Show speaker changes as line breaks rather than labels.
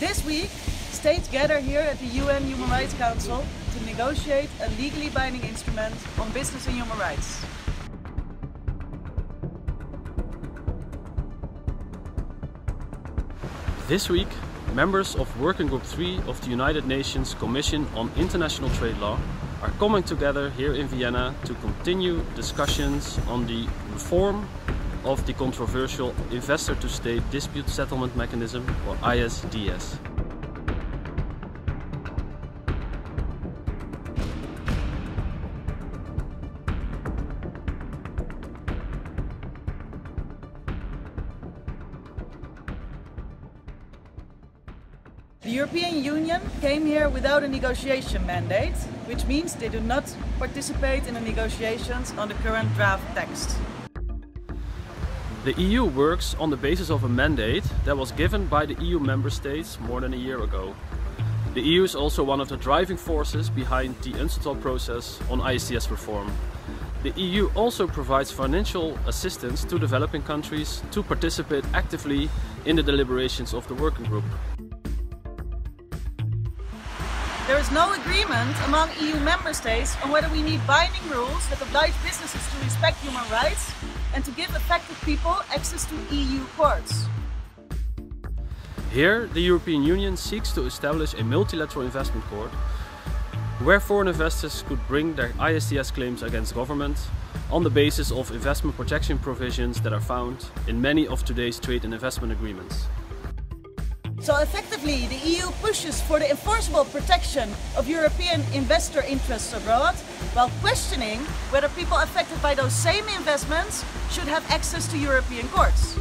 This week, states gather here at the UN Human Rights Council to negotiate a legally binding instrument on business and human rights.
This week, members of Working Group 3 of the United Nations Commission on International Trade Law are coming together here in Vienna to continue discussions on the reform of the controversial Investor to State Dispute Settlement Mechanism or ISDS.
The European Union came here without a negotiation mandate, which means they do not participate in the negotiations on the current draft text.
The EU works on the basis of a mandate that was given by the EU member states more than a year ago. The EU is also one of the driving forces behind the UNCITRAL process on ISDS reform. The EU also provides financial assistance to developing countries to participate actively in the deliberations of the working group.
There is no agreement among EU member states on whether we need binding rules that oblige businesses to respect human rights and to give affected people access to EU courts.
Here, the European Union seeks to establish a multilateral investment court where foreign investors could bring their ISDS claims against governments on the basis of investment protection provisions that are found in many of today's trade and investment agreements.
So effectively, the EU pushes for the enforceable protection of European investor interests abroad, while questioning whether people affected by those same investments should have access to European courts.